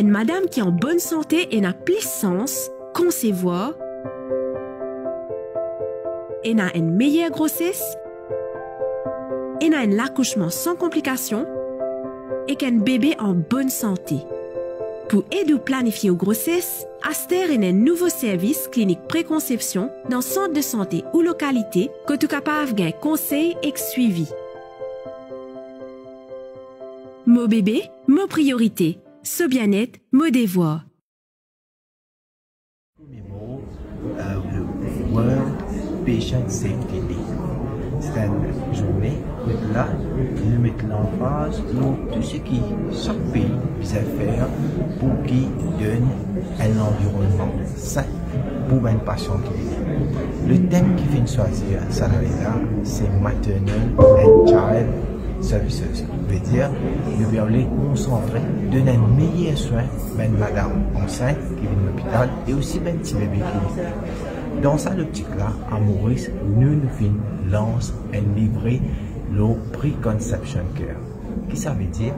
une madame qui est en bonne santé et n'a plus sens, concevoir, et n'a une meilleure grossesse, et n'a un accouchement sans complications, et qu'un bébé en bonne santé. Pour aider à planifier aux grossesses, Aster est un nouveau service clinique préconception dans centre de santé ou localité que tu capable de conseil et suivi. Mot bébé, mot priorité. Le World Patient Safety Day. C'est une journée où là, nous mettons l'emphase sur tout ce qui chaque pays peut faire pour qu'il donne un environnement sain pour un patient. Le thème qui vient choisir ça là, c'est Maternal and Child Services. Veut dire nous devons les concentrer, donner un meilleur soin à madame enceinte qui vient de l'hôpital et aussi à un petit bébé qui vient. Dans cette optique-là, à Maurice, nous nous lance et livrer le Preconception Care. Que ça veut dire?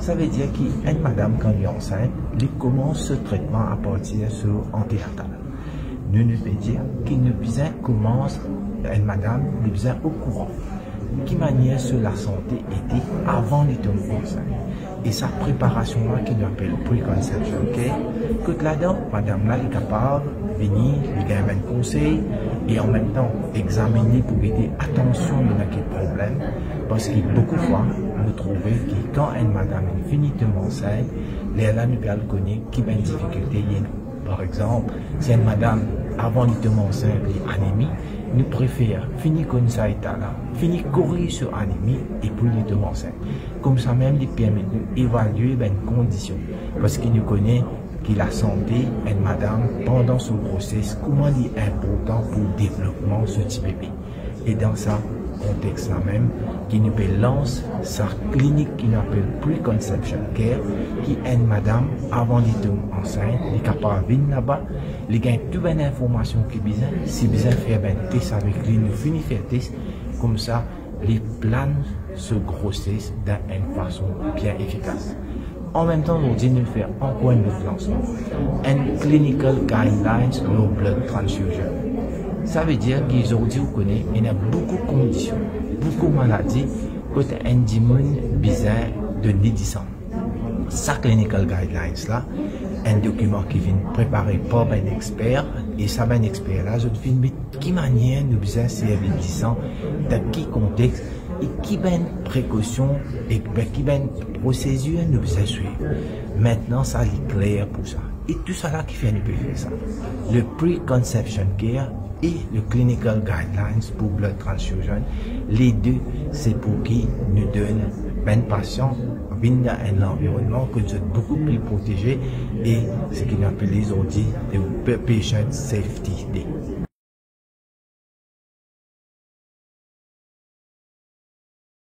Ça veut dire qu'une madame, quand elle est enceinte, elle commence ce traitement à partir sur anténatal. Nous nous veut dire qu'il besoin commence, une madame, elle besoin au courant. Qui manière sur la santé était avant de tomber enceinte. Et sa préparation là qu'il appelle preconception care, que là-dedans, madame là est capable de venir, lui donner un conseil et en même temps examiner pour aider attention de quel problème. Parce que beaucoup de fois, nous trouvons que quand une madame est finitement enceinte, les là nous qui a une difficulté. Par exemple, si une madame avant de est anémie, nous préférons finir comme ça et là, finir courir sur anémie et puis tomber enceinte. Comme ça même, il permet d'évaluer les conditions. Parce qu'il nous connaît que la santé une madame pendant son grossesse, comment il est important pour le développement de ce petit bébé. Et dans ça contexte-là même, qui nous lance sa clinique qui appelle Preconception Care, qui une madame avant d'être enceinte, elle est capable de venir là-bas, elle gagne toute les information qui besoin, si besoin faire un test avec lui, nous finissons faire test, comme ça, les plans se grossesse d'une façon bien efficace. En même temps, nous dit nous faire encore une lancement. Un clinical guidelines no blood transfusion. Ça veut dire qu'aujourd'hui, vous connaissez, il y a beaucoup de conditions, beaucoup de maladies, que un dimon bizarre de Nidissan. Ça, clinical guidelines là, un document qui vient préparé par un expert, et ça, un expert là, je vais de qui manière nous besoin servir dans quel contexte, et qui ben précaution, et qui ben procédure nous besoin suivre. Maintenant, ça est clair pour ça. Et tout ça là qui fait nous faire ça. Le preconception care et le Clinical Guidelines pour Blood Transfusion. Les deux, c'est pour qui nous donne un patient viennent dans un environnement que nous sommes beaucoup plus protégés et ce qu'on appelle les audits de Patient Safety Day.